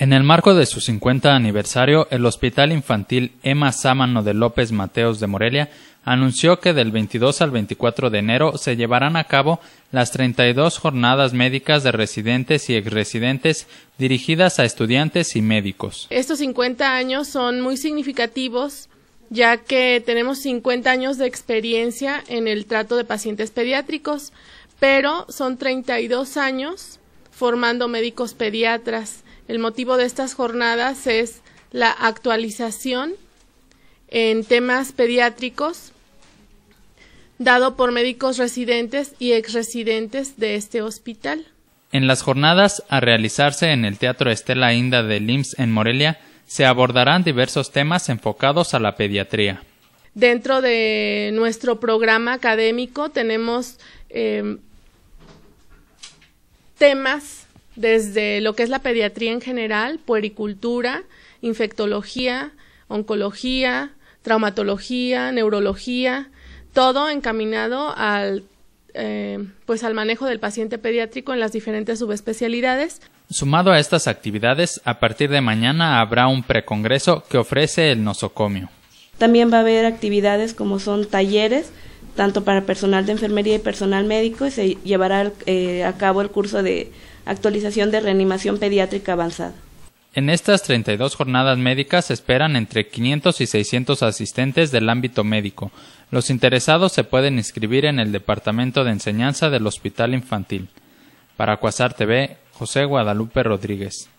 En el marco de su 50 aniversario, el Hospital Infantil Emma Sámano de López Mateos de Morelia anunció que del 22 al 24 de enero se llevarán a cabo las 32 jornadas médicas de residentes y exresidentes dirigidas a estudiantes y médicos. Estos 50 años son muy significativos ya que tenemos 50 años de experiencia en el trato de pacientes pediátricos, pero son 32 años formando médicos pediatras el motivo de estas jornadas es la actualización en temas pediátricos dado por médicos residentes y exresidentes de este hospital. En las jornadas a realizarse en el Teatro Estela Inda de LIMS en Morelia se abordarán diversos temas enfocados a la pediatría. Dentro de nuestro programa académico tenemos eh, temas desde lo que es la pediatría en general, puericultura, infectología, oncología, traumatología, neurología, todo encaminado al eh, pues al manejo del paciente pediátrico en las diferentes subespecialidades. Sumado a estas actividades, a partir de mañana habrá un precongreso que ofrece el nosocomio. También va a haber actividades como son talleres, tanto para personal de enfermería y personal médico, y se llevará eh, a cabo el curso de actualización de reanimación pediátrica avanzada. En estas 32 jornadas médicas se esperan entre 500 y 600 asistentes del ámbito médico. Los interesados se pueden inscribir en el Departamento de Enseñanza del Hospital Infantil. Para Cuasar TV, José Guadalupe Rodríguez.